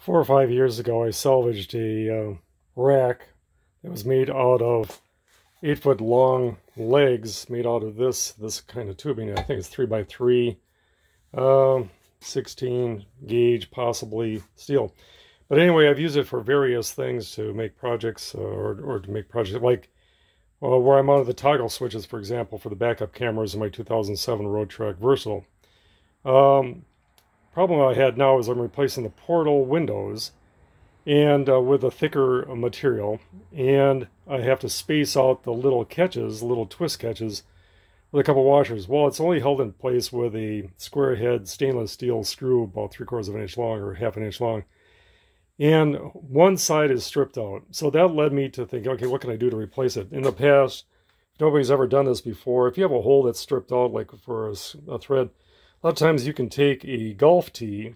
four or five years ago, I salvaged a uh, rack that was made out of eight foot long legs made out of this this kind of tubing. I think it's three by three, uh, 16 gauge, possibly steel. But anyway, I've used it for various things to make projects uh, or, or to make projects like well, where I mounted the toggle switches, for example, for the backup cameras in my 2007 Roadtrek Versatile. Um, problem I had now is I'm replacing the portal windows and uh, with a thicker material and I have to space out the little catches, little twist catches with a couple washers. Well, it's only held in place with a square head stainless steel screw about three quarters of an inch long or half an inch long. And one side is stripped out. So that led me to think, okay, what can I do to replace it? In the past, nobody's ever done this before. If you have a hole that's stripped out, like for a, a thread, a lot of times you can take a golf tee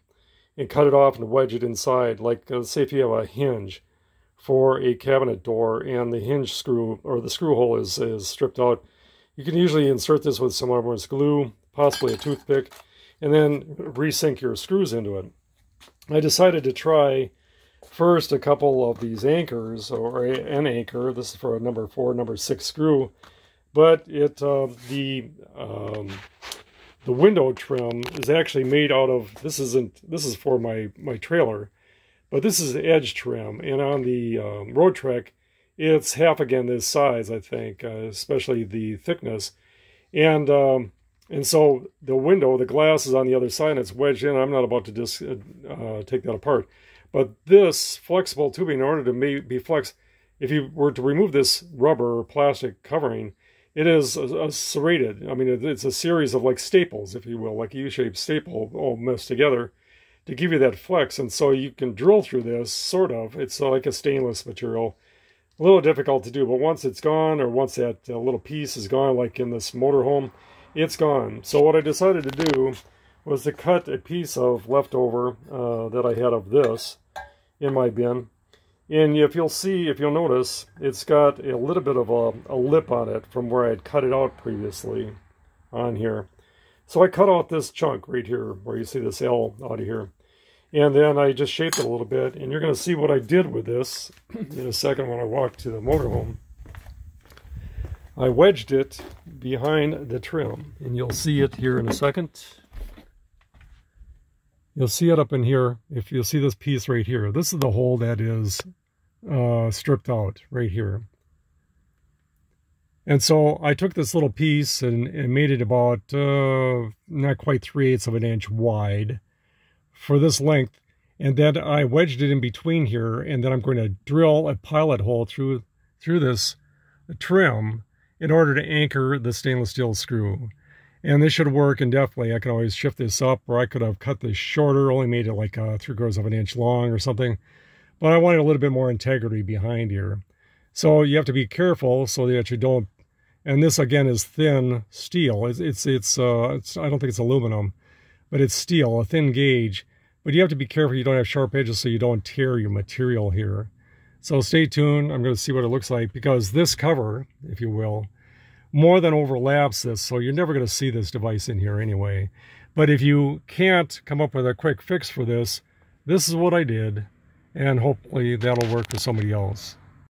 and cut it off and wedge it inside. Like, uh, say if you have a hinge for a cabinet door and the hinge screw or the screw hole is, is stripped out, you can usually insert this with some Elmer's glue, possibly a toothpick, and then resync your screws into it. I decided to try first a couple of these anchors, or an anchor. This is for a number four, number six screw, but it uh, the um, the window trim is actually made out of, this isn't, this is for my, my trailer, but this is the edge trim. And on the um, Roadtrek, it's half again this size, I think, uh, especially the thickness. And um, and so the window, the glass is on the other side and it's wedged in. I'm not about to just uh, uh, take that apart. But this flexible tubing, in order to be flex, if you were to remove this rubber or plastic covering, it is a, a serrated. I mean, it's a series of like staples, if you will, like a U-shaped staple all messed together to give you that flex. And so you can drill through this, sort of. It's like a stainless material. A little difficult to do, but once it's gone, or once that uh, little piece is gone, like in this motorhome, it's gone. So what I decided to do was to cut a piece of leftover uh, that I had of this in my bin and if you'll see, if you'll notice, it's got a little bit of a, a lip on it from where I had cut it out previously on here. So I cut out this chunk right here, where you see this L out of here. And then I just shaped it a little bit, and you're going to see what I did with this in a second when I walk to the motorhome. I wedged it behind the trim, and you'll see it here in a second. You'll see it up in here. If you'll see this piece right here, this is the hole that is uh, stripped out right here. And so I took this little piece and, and made it about uh, not quite 3 eighths of an inch wide for this length. And then I wedged it in between here. And then I'm going to drill a pilot hole through, through this trim in order to anchor the stainless steel screw. And this should work indefinitely. I can always shift this up or I could have cut this shorter, only made it like uh, three quarters of an inch long or something. But I wanted a little bit more integrity behind here. So you have to be careful so that you don't, and this again is thin steel. It's, it's, it's, uh, it's I don't think it's aluminum, but it's steel, a thin gauge. But you have to be careful you don't have sharp edges so you don't tear your material here. So stay tuned. I'm going to see what it looks like because this cover, if you will, more than overlaps this, so you're never going to see this device in here anyway. But if you can't come up with a quick fix for this, this is what I did, and hopefully that'll work for somebody else.